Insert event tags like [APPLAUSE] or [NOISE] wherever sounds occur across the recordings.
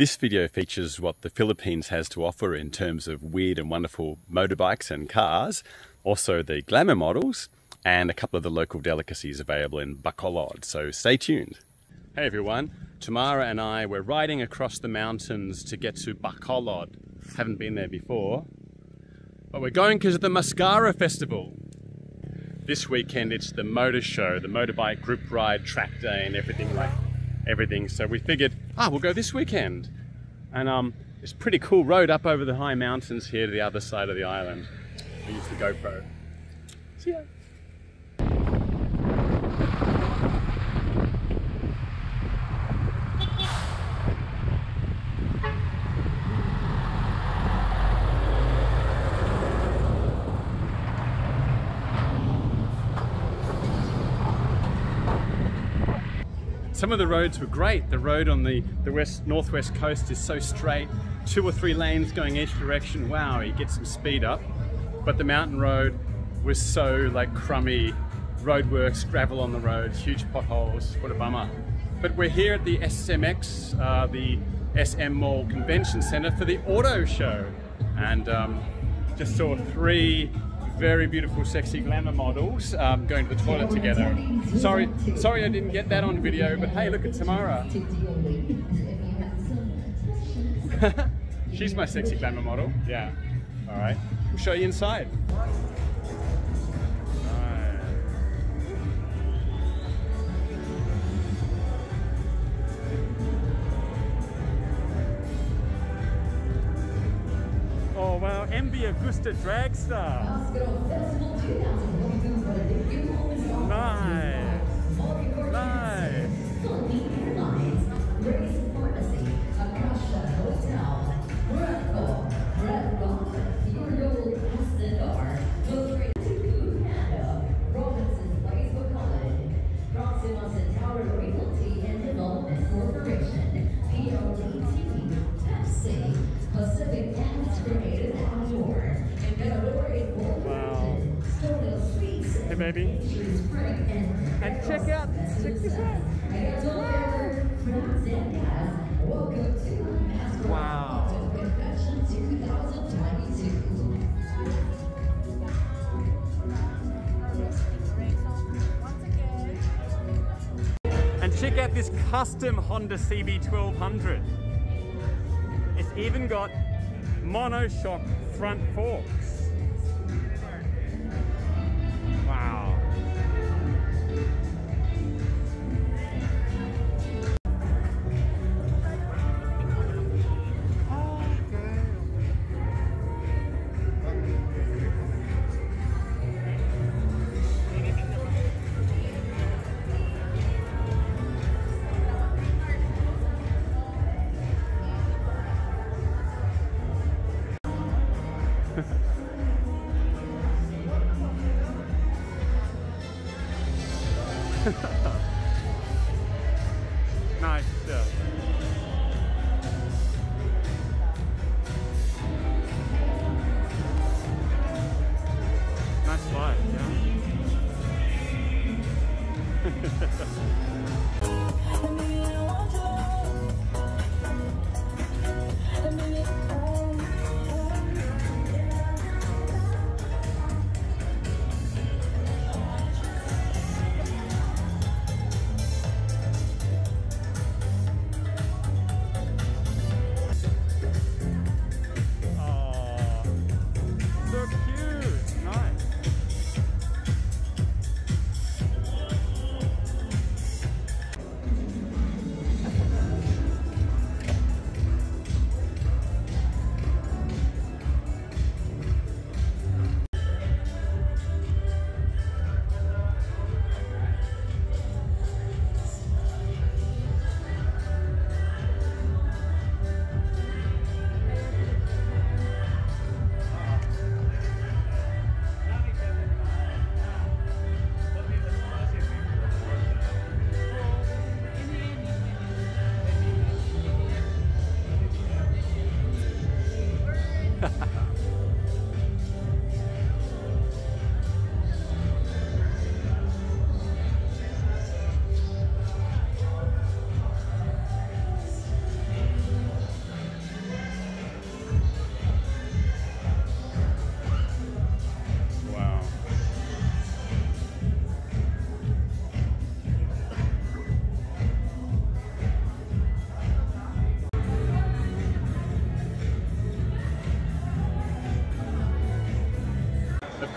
This video features what the Philippines has to offer in terms of weird and wonderful motorbikes and cars, also the glamour models, and a couple of the local delicacies available in Bacolod, so stay tuned. Hey everyone, Tamara and I were riding across the mountains to get to Bacolod. Haven't been there before, but we're going because of the Masskara Festival. This weekend it's the motor show, the motorbike group ride track day and everything like everything. So we figured, ah, we'll go this weekend. And um, it's a pretty cool road up over the high mountains here to the other side of the island. I use the GoPro. See ya. Some of the roads were great. The road on the, the west northwest coast is so straight, two or three lanes going each direction. Wow, you get some speed up. But the mountain road was so like crummy, roadworks, gravel on the roads, huge potholes. What a bummer. But we're here at the SMX, uh, the SM Mall Convention Center for the auto show. And um, just saw three very beautiful, sexy glamour models um, going to the toilet together. Sorry, sorry I didn't get that on video, but hey, look at Tamara. [LAUGHS] She's my sexy glamour model. Yeah. All right. We'll show you inside. Oh MV Agusta Dragster. Nice. Nice. Pacific Gas And check out, check this out. Wow. And check out this custom Honda CB1200. It's even got monoshock front forks. [LAUGHS] Nice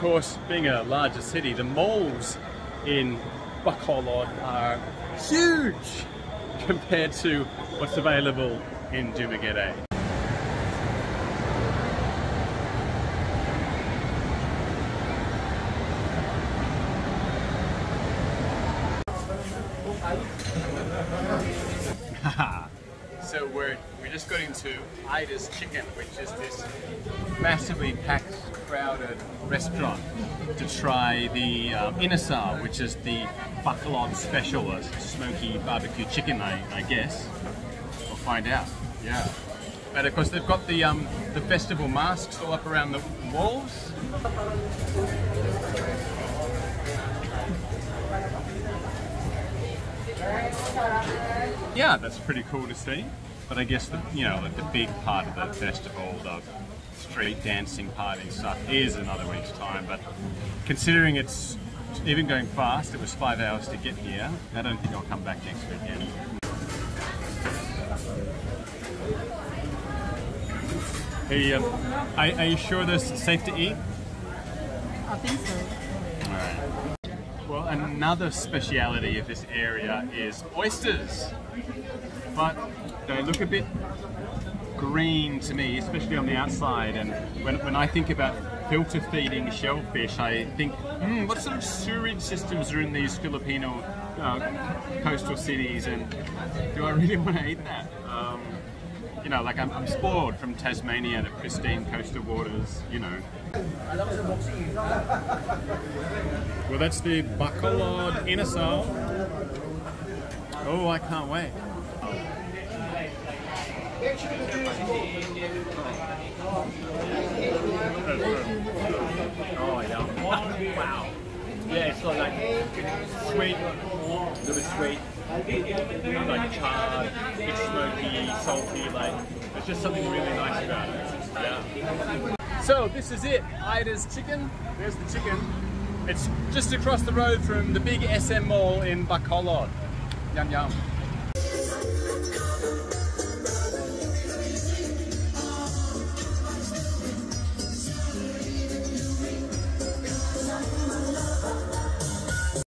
course, being a larger city, the malls in Bacolod are huge compared to what's available in Dumaguete. [LAUGHS] so we're we just got into Aida's Chicken, which is this massively packed, crowded restaurant to try the um, Inasal, which is the Bacolod specialist smoky barbecue chicken. I, I guess we'll find out. Yeah. And of course they've got the um, the festival masks all up around the walls. Yeah, that's pretty cool to see. But I guess the you know the big part of the festival, the street dancing party stuff, is another week's time. But considering it's even going fast, it was five hours to get here. I don't think I'll come back next weekend. Hey, um, are, are you sure this is safe to eat? I think so. Alright. Well, another speciality of this area is oysters. But they look a bit green to me, especially on the outside. And when, when I think about filter feeding shellfish, I think, hmm, what sort of sewage systems are in these Filipino uh, coastal cities? And do I really [LAUGHS] want to eat that? Um, you know, like I'm, I'm spoiled from Tasmania, the pristine coastal waters, you know. Well, that's the Bacolod Inasal. Oh, I can't wait. Oh, yeah. Wow. Yeah, it's like sweet, a little bit sweet, like charred, it's smoky, salty, like, there's just something really nice about it. Yeah. So this is it, Aida's Chicken. There's the chicken. It's just across the road from the big SM Mall in Bacolod. Yum yum.